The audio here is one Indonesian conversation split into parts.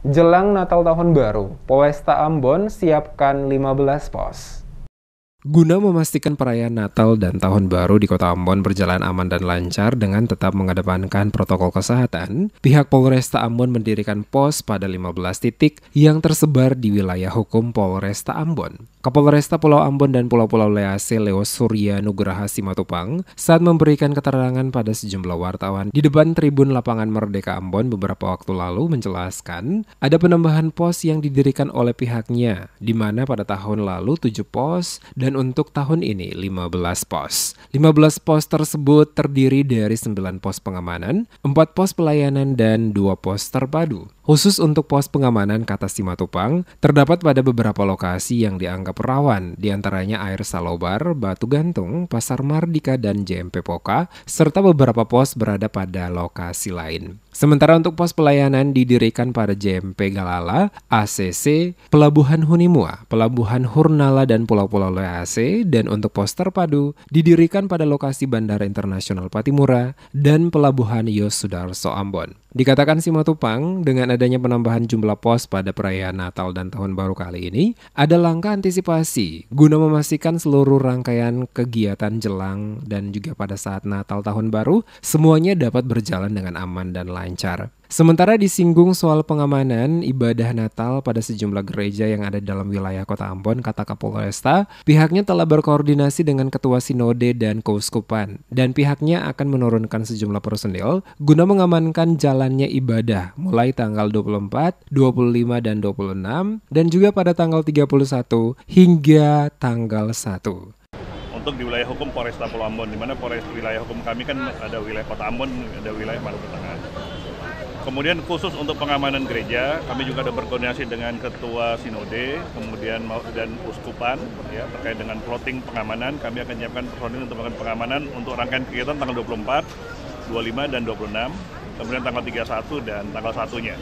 Jelang Natal Tahun Baru, Polresta Ambon siapkan 15 pos. Guna memastikan perayaan Natal dan Tahun Baru di Kota Ambon berjalan aman dan lancar dengan tetap mengedepankan protokol kesehatan, pihak Polresta Ambon mendirikan pos pada 15 titik yang tersebar di wilayah hukum Polresta Ambon. Kapolresta Pulau Ambon dan Pulau-Pulau Lease Leo Surya Nugraha Simatupang saat memberikan keterangan pada sejumlah wartawan di depan tribun lapangan Merdeka Ambon beberapa waktu lalu menjelaskan ada penambahan pos yang didirikan oleh pihaknya di mana pada tahun lalu 7 pos dan untuk tahun ini 15 pos. 15 pos tersebut terdiri dari 9 pos pengamanan, 4 pos pelayanan, dan 2 pos terpadu. Khusus untuk pos pengamanan kata Simatupang, terdapat pada beberapa lokasi yang dianggap rawan, di antaranya Air Salobar, Batu Gantung, Pasar Mardika, dan JMP Poka, serta beberapa pos berada pada lokasi lain. Sementara untuk pos pelayanan didirikan pada JMP Galala, ACC, Pelabuhan Hunimua, Pelabuhan Hurnala, dan Pulau-Pulau Lease, dan untuk pos terpadu didirikan pada lokasi Bandara Internasional Patimura dan Pelabuhan Yos Sudarso Ambon. Dikatakan Simatupang, dengan adanya penambahan jumlah pos pada perayaan Natal dan Tahun Baru kali ini, ada langkah antisipasi guna memastikan seluruh rangkaian kegiatan jelang dan juga pada saat Natal Tahun Baru semuanya dapat berjalan dengan aman dan lancar. Sementara disinggung soal pengamanan ibadah Natal pada sejumlah gereja yang ada dalam wilayah Kota Ambon, kata Kapolresta, pihaknya telah berkoordinasi dengan Ketua Sinode dan Keuskupan, dan pihaknya akan menurunkan sejumlah personil guna mengamankan jalannya ibadah mulai tanggal 24, 25, dan 26, dan juga pada tanggal 31 hingga tanggal 1 untuk di wilayah hukum Polresta Pulau Ambon, di mana Polres wilayah hukum kami kan ada wilayah Kota Ambon, ada wilayah Maluku Tengah. Kemudian khusus untuk pengamanan gereja, kami juga ada berkoordinasi dengan Ketua Sinode, kemudian dan Uskupan ya terkait dengan plotting pengamanan. Kami akan menyiapkan personil untuk melakukan pengamanan untuk rangkaian kegiatan tanggal 24, 25 dan 26, kemudian tanggal 31 dan tanggal satunya.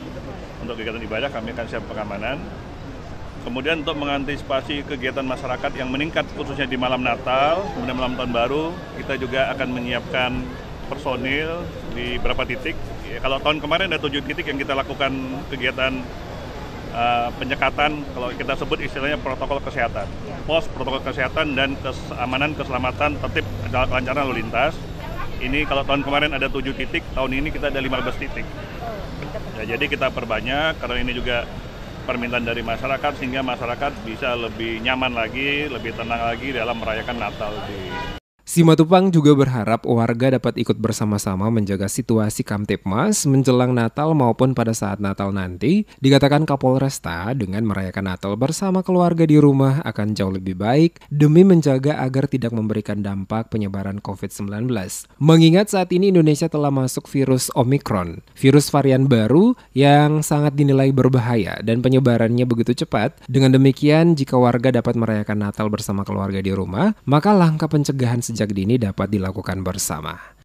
Untuk kegiatan ibadah kami akan siap pengamanan. Kemudian untuk mengantisipasi kegiatan masyarakat yang meningkat khususnya di malam Natal, kemudian malam Tahun Baru, kita juga akan menyiapkan personil di beberapa titik kalau tahun kemarin ada tujuh titik yang kita lakukan kegiatan uh, penyekatan, kalau kita sebut istilahnya protokol kesehatan, pos protokol kesehatan dan keamanan keselamatan tertib kelancaran lalu lintas. Ini kalau tahun kemarin ada tujuh titik, tahun ini kita ada 15 titik. Ya, jadi kita perbanyak karena ini juga permintaan dari masyarakat sehingga masyarakat bisa lebih nyaman lagi, lebih tenang lagi dalam merayakan Natal di Simatupang juga berharap warga dapat ikut bersama-sama menjaga situasi Kamtipmas menjelang Natal maupun pada saat Natal nanti. Dikatakan Kapolresta dengan merayakan Natal bersama keluarga di rumah akan jauh lebih baik demi menjaga agar tidak memberikan dampak penyebaran COVID-19. Mengingat saat ini Indonesia telah masuk virus Omicron, virus varian baru yang sangat dinilai berbahaya dan penyebarannya begitu cepat. Dengan demikian, jika warga dapat merayakan Natal bersama keluarga di rumah, maka langkah pencegahan sejak sejak dini dapat dilakukan bersama.